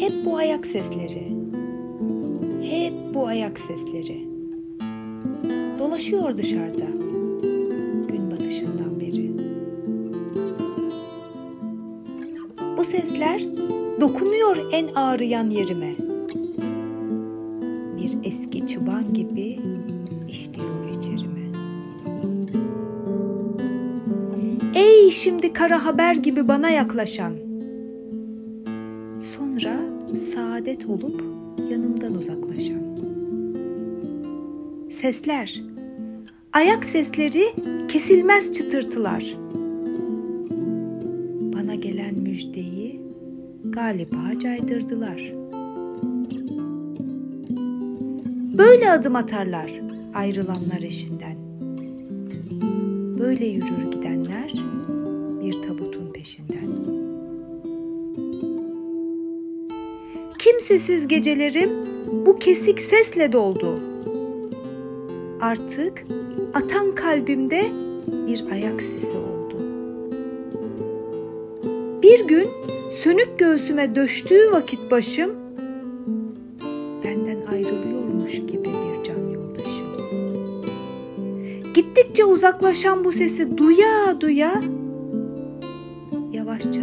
Hep bu ayak sesleri. Hep bu ayak sesleri. Dolaşıyor dışarıda. Gün batışından beri. Bu sesler dokunuyor en ağrıyan yerime. Bir eski çıban gibi işliyor içerime. Ey şimdi kara haber gibi bana yaklaşan. Sonra saadet olup yanımdan uzaklaşan. Sesler, ayak sesleri kesilmez çıtırtılar. Bana gelen müjdeyi galiba caydırdılar. Böyle adım atarlar ayrılanlar eşinden. Böyle yürür gidenler bir tabutun peşinden. Kimsesiz gecelerim bu kesik sesle doldu. Artık atan kalbimde bir ayak sesi oldu. Bir gün sönük göğsüme döştüğü vakit başım benden ayrılıyormuş gibi bir can yoldaşım. Gittikçe uzaklaşan bu sesi duya duya yavaşça